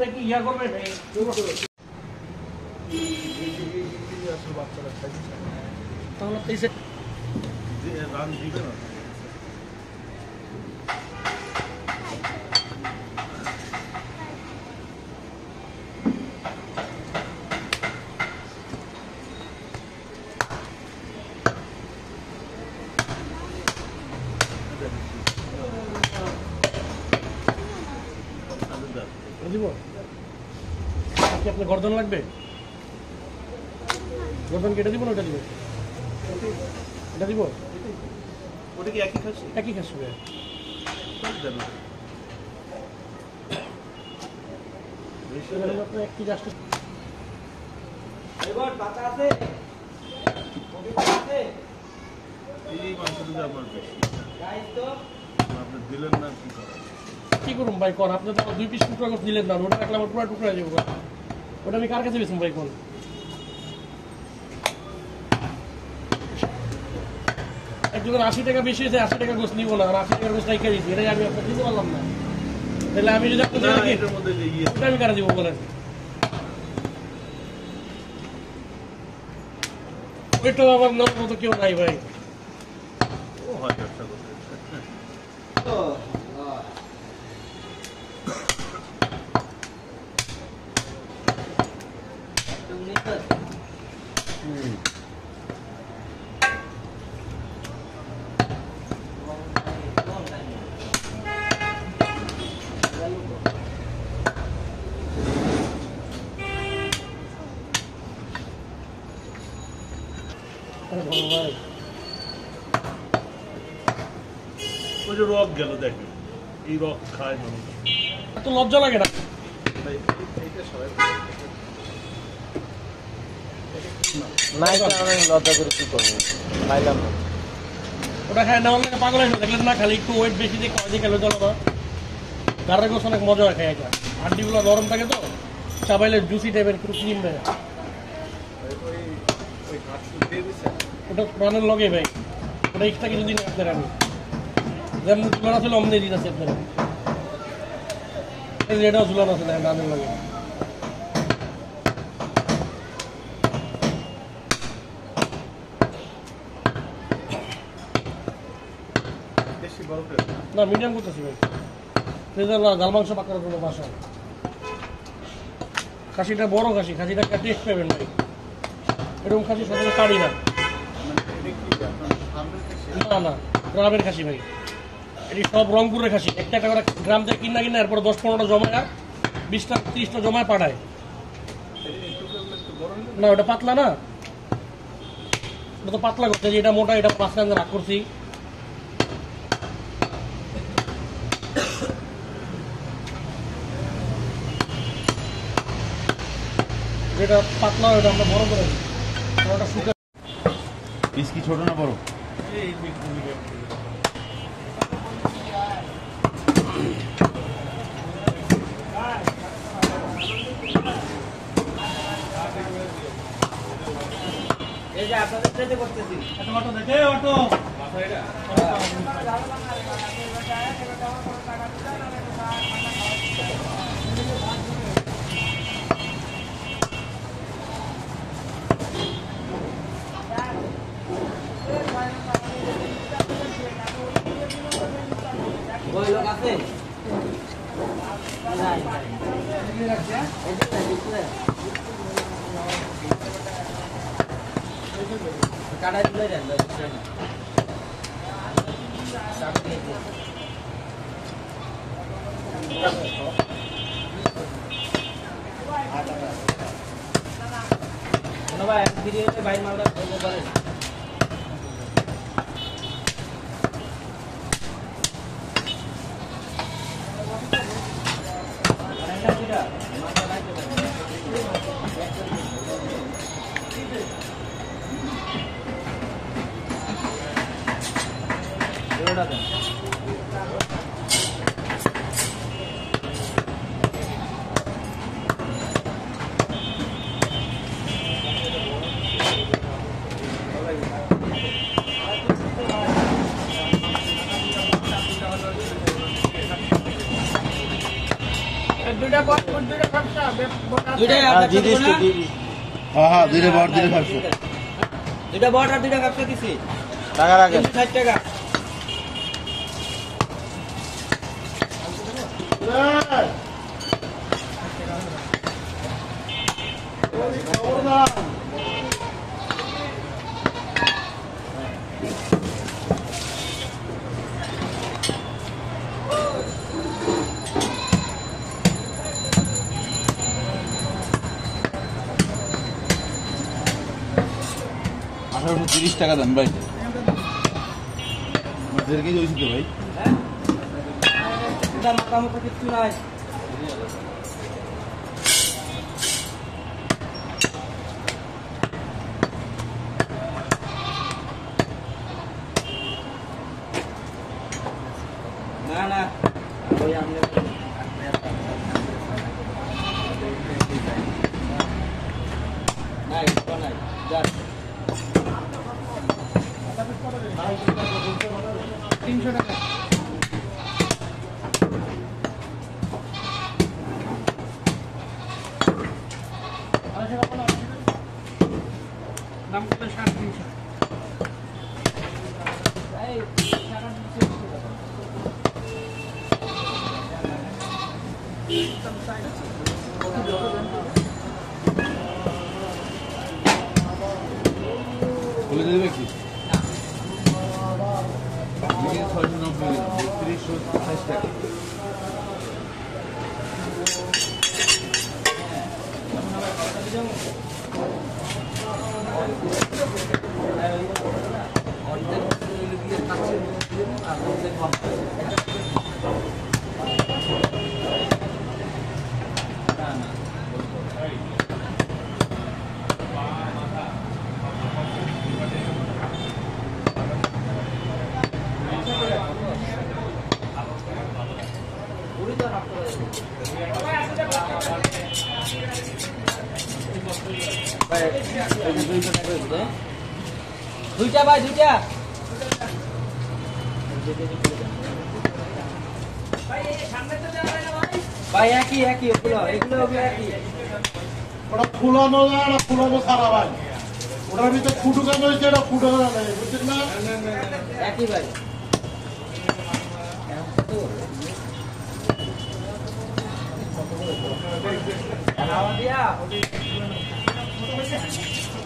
আপনারা কি ইয়া করবেন এই তাহলে আপনি সে- রান দিবে না দিব কি আপনার গর্দন লাগবে? গর্দন কেটে দিব না ওটা দিব? এটা দিব? ওটা কি একই খাসি একই খাস হবে আপনার একটি জাস্ট এই মাংসটা আমার বেশি। আপনি দিলেন না কি করেন কি করুন ভাই কোন আপনি তো দুই পিস টুকরা করে দিলেন না ওটা রাখলে আমার পুরো টুকরা যাব ওটা আমি কার কাছে বেছেন ভাই কোন একজন আশি টাকা বেশি হয়েছে আশি টাকা গোছ নিবো না আর আশি টাকার গোছ রাইখা এটাই আমি আপনার দিতে পারলাম না। তাহলে আমি যদি আপনাদের ওটা আমি কারা দিব বলেন? ওইটা আমার নাম মতো কেউ নাই ভাই। ও হয় ব্যবসা করতে আরে বড় ভাই ওই যে রক গেল দেখেন এই রক খায় মানুষ। এত লজ্জা লাগে না। নাই কারণে লজ্জা করে কি করব? পাইলাম না। ওটা খায় নেওয়ার লাগে পাগল হয়েছে দেখলেন না, খালি একটু ওয়েট বেশি দিয়ে কাজে গেলে চলো না গাড়ের গোছ অনেক মজা হয় খায় এটা হাড্ডিগুলো নরম থাকে তো, চাবাইলে জুসি টাইপের একটু ক্রিম দেয় ওটা প্রাণের লগে ভাই। ওটা এক্সট্রা কিছু দিন আপনার আমি যেমন ঝুলানো ছিল অমনি দিন আছে আপনার। এটাও ঝুলানো আছে প্রাণের লগে। বেশি বড় করে না মিডিয়াম করতেছি ভাই। গাল মাংস পাকার জন্য বাসা। খাসিটা বড় খাসি, খাসিটা টেস্ট পাবেন ভাই। এরকম খাসি সচরাচর কাটি না। না না, গ্রামের খাসি ভাই। এটি সব রংপুরের খাসি। একটা একটা করে গ্রাম থেকে কিনা কিনা, এরপর দশ পনেরোটা জমায় বিশটা, তিরিশটা জমায় পাঠায়। না, ওটা পাতলা না। ওটা তো পাতলা করছে যে এটা মোটা, এটা পাঁচ রাখ করছি। যেটা পাতলা ওটা আমরা বড় করে দিই। ওটা শুকা পিস কি ছোট না বড়? এই যে আপনাদের করতেছি। অটো দেখে অটো ওই লোক আছে কাটাই দিলে ভাই বিরিয়ানি বাইর মালটা বলতে পারেন বারোটা দেন। হ্যাঁ, হ্যাঁ, দুইটা বট দুইটা ব্যবসা দুইটা বট আর দুইটা ব্যবসা দিছি। টাকা রাখেন। ষাট টাকা। আঠারোশো তিরিশ টাকা দেন ভাই। দেড় কেজি হয়েছিল ভাই। এটা মাথা মতো কিচ্ছু নাই না না ওই আমরা নাই ওটা নাই যা তিনশো টাকা আড়াইশো টাকা না, আড়াইশো টাকা। দাম কত? সাড়ে তিনশো। বলে দেবে কি? ছয়শো নব্বই বত্রিশশো আঠাশ টাকা। còn đến liên viên tăng trên đến là không lên phòng দুইটা ভাই দুইটা। ভাই একই একই ওগুলো এগুলো ওগুলো একই। ওটা ফুলানো না ফুলানো সারা ভাই। ওটার ভিতরে ফুটো কেন হয়েছে এটা ফুটো নেই বুঝছেন না? একই ভাই। দিয়া